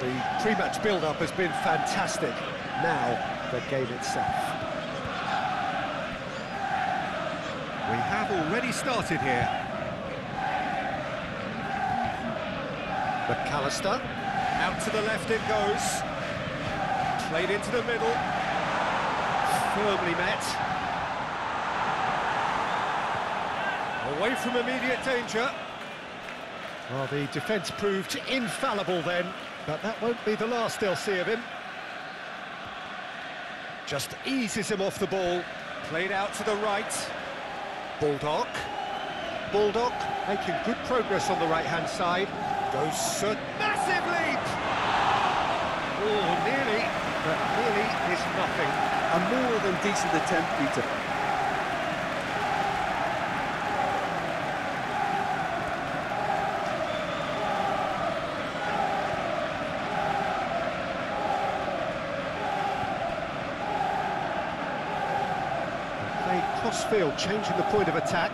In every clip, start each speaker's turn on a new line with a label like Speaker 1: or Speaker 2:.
Speaker 1: The pre-match build-up has been fantastic. Now, the game itself. We have already started here. McAllister, out to the left it goes. Played into the middle. Firmly met. Away from immediate danger. Well, the defence proved infallible then. But that won't be the last they'll see of him. Just eases him off the ball. Played out to the right. Baldock. Baldock making good progress on the right-hand side. Goes cert massive leap! Oh, nearly, but nearly is nothing.
Speaker 2: A more than decent attempt, Peter.
Speaker 1: Cross-field, changing the point of attack.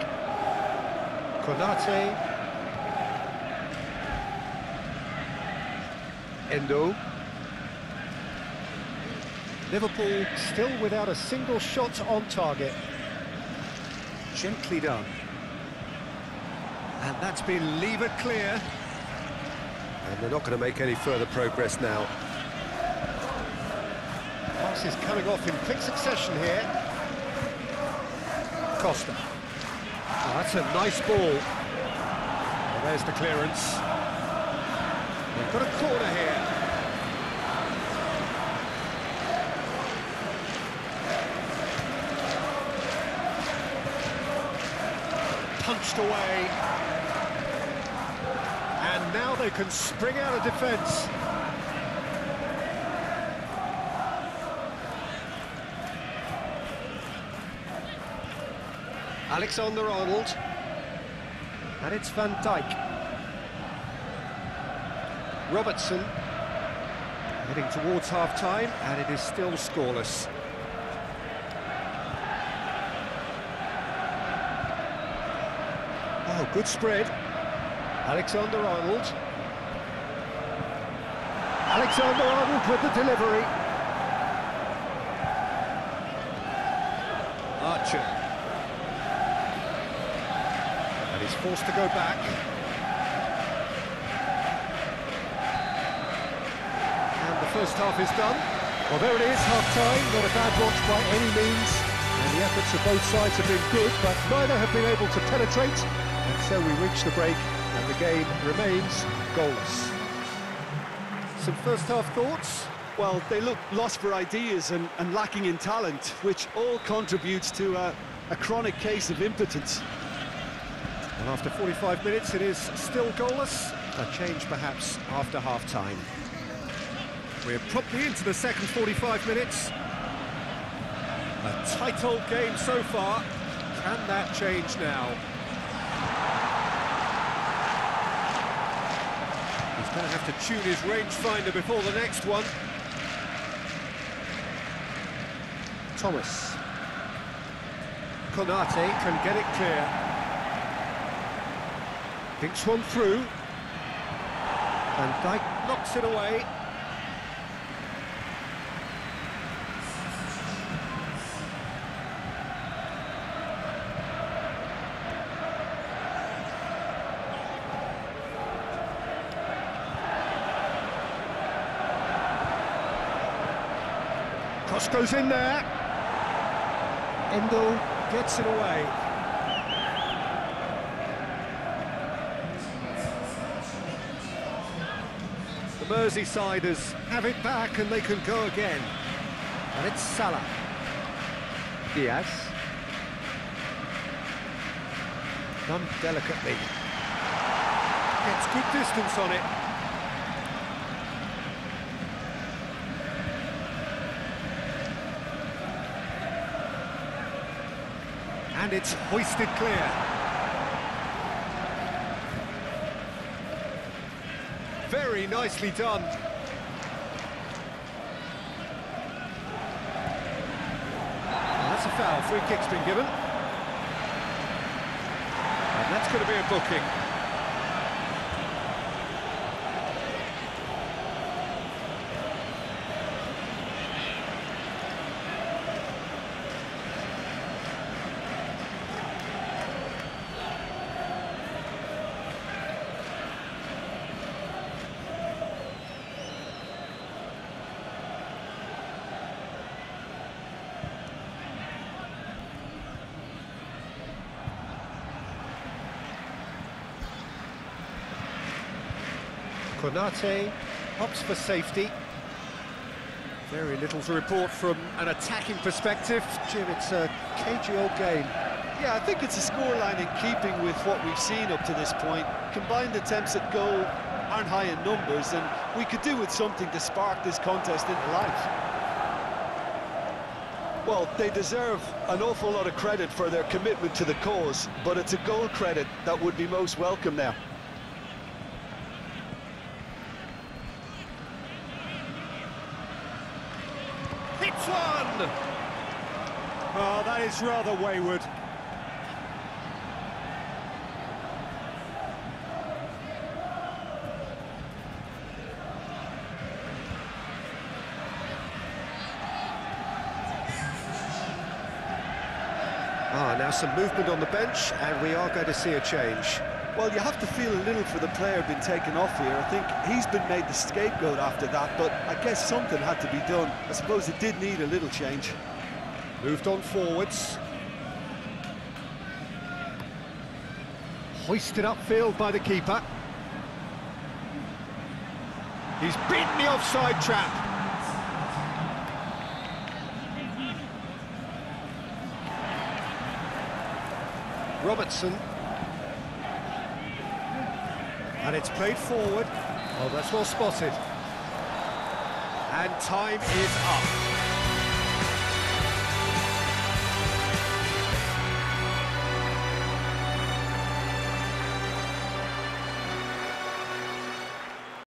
Speaker 1: Konate. Endo. Liverpool still without a single shot on target. Gently done. And that's been levered clear. And they're not going to make any further progress now. Passes coming off in quick succession here. Costa. Oh, that's a nice ball. Well, there's the clearance. We've got a corner here. Punched away. And now they can spring out of defence. Alexander-Arnold. And it's Van Dijk. Robertson. Heading towards half-time, and it is still scoreless. Oh, good spread. Alexander-Arnold. Alexander-Arnold with the delivery. Archer. He's forced to go back. And the first half is done. Well, there it is, half-time. Not a bad watch by any means. And the efforts of both sides have been good, but neither have been able to penetrate. And so we reach the break, and the game remains goalless. Some first-half thoughts?
Speaker 2: Well, they look lost for ideas and, and lacking in talent, which all contributes to a, a chronic case of impotence.
Speaker 1: And after 45 minutes, it is still goalless. A change, perhaps, after half-time. We're promptly into the second 45 minutes. A tight old game so far. Can that change now? He's going to have to tune his rangefinder before the next one. Thomas. Konate can get it clear. Thinks one through. Van Dijk knocks it away. Cross goes in there. Endo gets it away. The Merseysiders have it back and they can go again. And it's Salah. Diaz. Done delicately. Gets good distance on it. And it's hoisted clear. Very nicely done. That's a foul. Free kick's been given. And that's going to be a booking. Konate opts for safety. Very little to report from an attacking perspective. Jim, it's a cagey old game.
Speaker 2: Yeah, I think it's a scoreline in keeping with what we've seen up to this point. Combined attempts at goal aren't high in numbers, and we could do with something to spark this contest into life. Well, they deserve an awful lot of credit for their commitment to the cause, but it's a goal credit that would be most welcome now.
Speaker 1: Hits one! Oh, that is rather wayward. Ah, now some movement on the bench, and we are going to see a change.
Speaker 2: Well, you have to feel a little for the player being taken off here. I think he's been made the scapegoat after that, but I guess something had to be done. I suppose it did need a little change.
Speaker 1: Moved on forwards. Hoisted upfield by the keeper. He's beaten the offside trap. Robertson. And it's played forward. Oh, that's well spotted. And time is up.